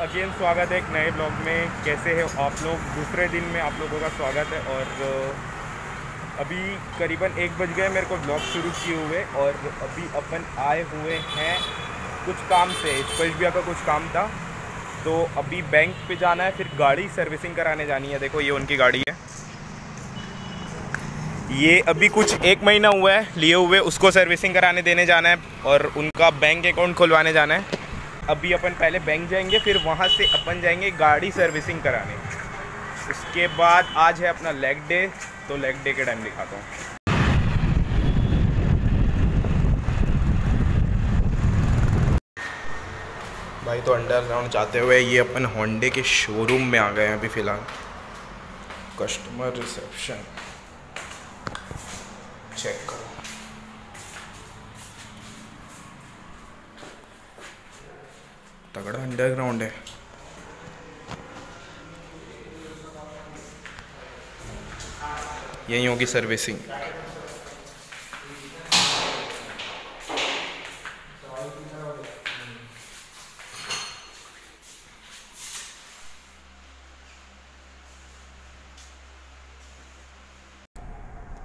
Again स्वागत है एक नए ब्लॉग में। कैसे है आप लोग? दूसरे दिन में आप लोगों का स्वागत है और अभी करीबन एक बज गए मेरे को ब्लॉग शुरू किए हुए और अभी अपन आए हुए हैं कुछ काम से। स्पर्श भैया का कुछ काम था। तो अभी बैंक पे जाना है, फिर गाड़ी सर्विसिंग कराने जानी है। देखो, ये उनकी गाड़ी है। ये अभी कुछ एक महीना हुआ है, लिए हुए उसको सर्विसिंग कराने देने जाना है और उनका बैंक अकाउंट खुलवाने जाना है। अभी अपन पहले बैंक जाएँगे, फिर वहाँ से अपन जाएँगे गाड़ी सर्विसिंग कराने। उसके बाद आज है अपना लेग डे तो लेग डे के टाइम दिखाता हूँ। भाई तो अंडरग्राउंड जाते हुए ये अपन होंडे के शोरूम में आ गए हैं अभी फ़िलहाल। कस्टमर रिसेप्शन चेक करो। तगड़ा अंडरग्राउंड है। यहीं होगी सर्विसिंग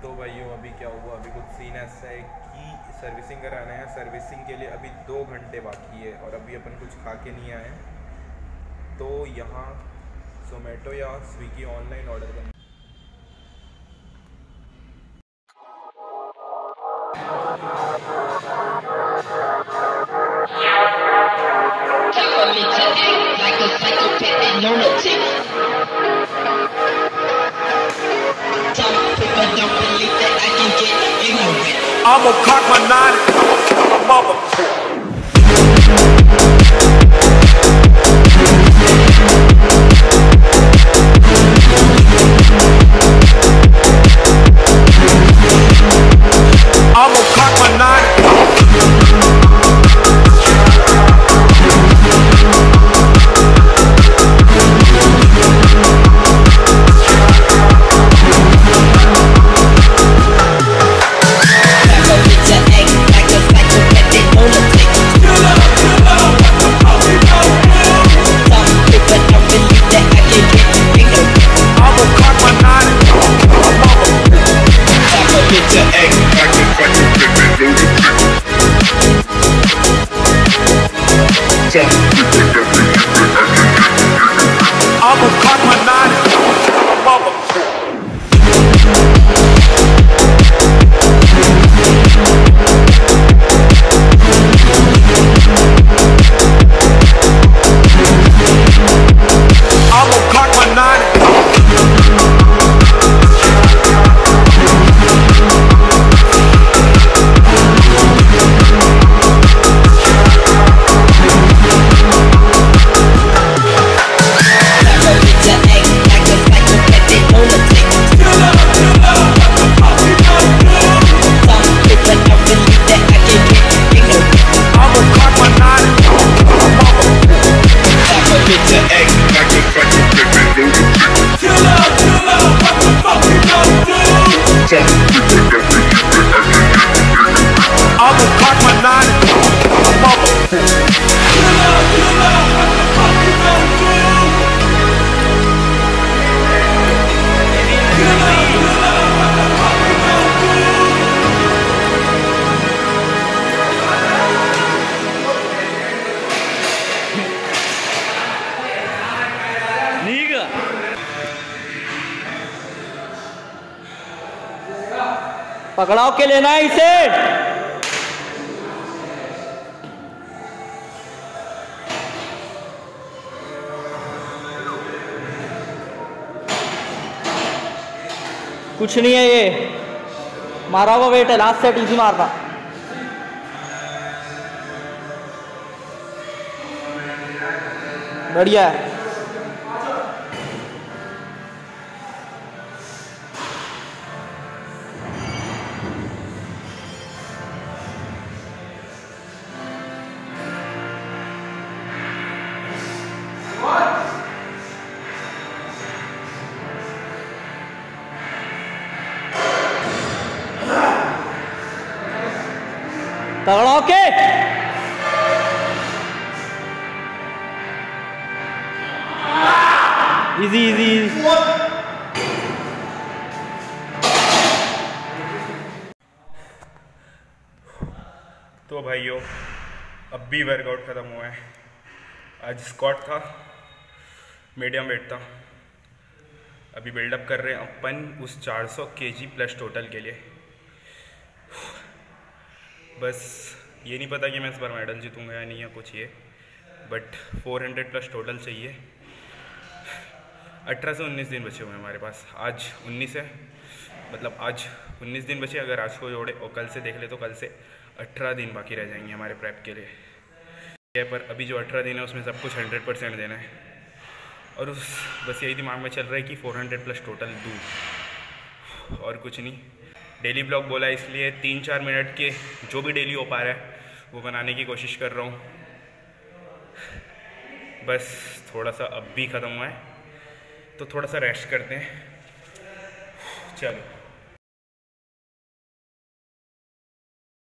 तो भाइयों अभी क्या हुआ? अभी कुछ सीन ऐसा है कि सर्विसिंग कराना है। सर्विसिंग के लिए अभी दो घंटे बाकी है और अभी अपन कुछ खा के नहीं आए तो यहाँ जोमेटो या स्विगी ऑनलाइन ऑर्डर करना I'ma cock my nine and mother. Jack. पकड़ाव के लेना है इसे। कुछ नहीं है ये। मारा हुआ वेट है लास्ट सेट इजी मारना। बढ़िया है। तगड़ा ओके इजी इजी तो भाइयों, अब भी वर्कआउट ख़त्म हुआ है। आज स्कॉट था मीडियम वेट था। अभी बिल्डअप कर रहे हैं अपन उस 400 केजी प्लस टोटल के लिए। बस ये नहीं पता कि मैं इस बार मेडल जीतूँगा या नहीं या कुछ ये बट 400 प्लस टोटल चाहिए। अठारह से उन्नीस दिन बचे हुए हैं हमारे पास। आज उन्नीस है। मतलब आज उन्नीस दिन बचे, अगर आज को जोड़े और कल से देख ले तो कल से अठारह दिन बाकी रह जाएँगे हमारे प्रैप के लिए। ये पर अभी जो अठारह दिन है, उसमें सब कुछ हंड्रेड परसेंट देना है। और उस, बस यही दिमाग में चल रहा है कि फोर हंड्रेड प्लस टोटल दूँ। और कुछ नहीं। डेली ब्लॉग बोला इसलिए तीन चार मिनट के जो भी डेली हो पा रहा है, वो बनाने की कोशिश कर रहा हूँ। बस थोड़ा सा अब भी ख़त्म हुआ है तो थोड़ा सा रेस्ट करते हैं। चलो।